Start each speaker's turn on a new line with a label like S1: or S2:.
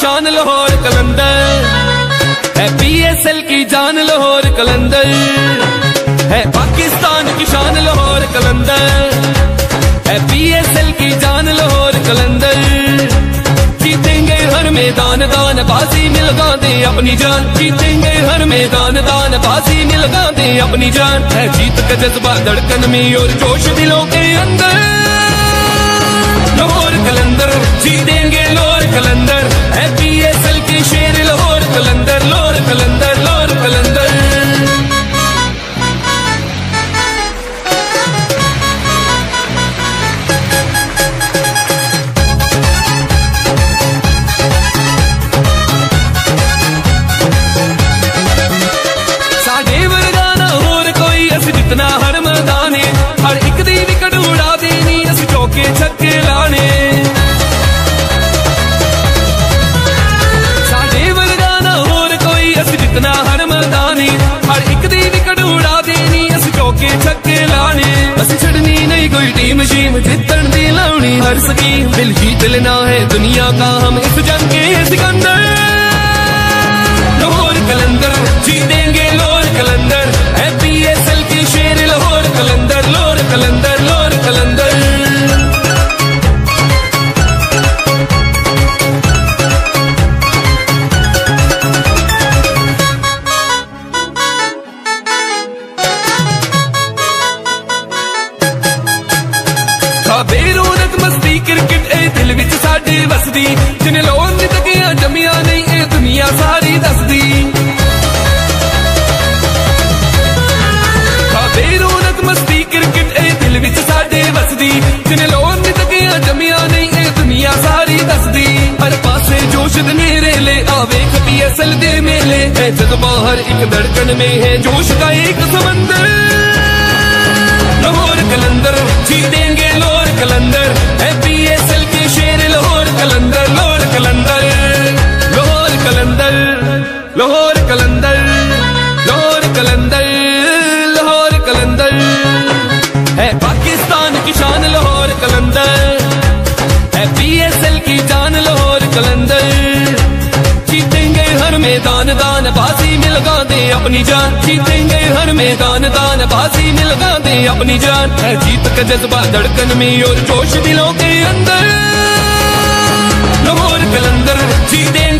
S1: شان لاہور کلندر۔ ہے P S L کی جان لاہور کلندر۔ ہے پاکستان کی شان لاہور کلندر۔ ہے پی ایس ایل کی جان لاہور کلندر۔ جیتیں گے ہر میدان دان بازی، مل گا دے اپنی جان۔ جیتیں گے ہر میدان دان بازی، مل گا دے اپنی جان۔ ہے جیت کا جذبہ دھڑکن میں اور جوش دلوں کے اندر۔ چڑنی نہیں گلٹی مشیم جیتن دے لوگ ہر سکیم دل جیتلنا ہے، دنیا کا ہمیں سجے دلے چن لوگ نہیں ساری دسدی مستی کرکٹ یہ دل وسدی چن لوگ مت گیا جمیا نہیں یہ دنیا ساری دسدی پر پاس جوش دے ریلے آس ایل دے میلے باہر ایک دڑکن میں ہے جوش کا ایک سمندر اپنی جان جیتیں گے ہر میدان دان بازی مل گا دے اپنی جان۔ ہے جیت کا جذبہ دھڑکن میں اور جوش دلوں کے اندر۔ لاہور کلندر جیتیں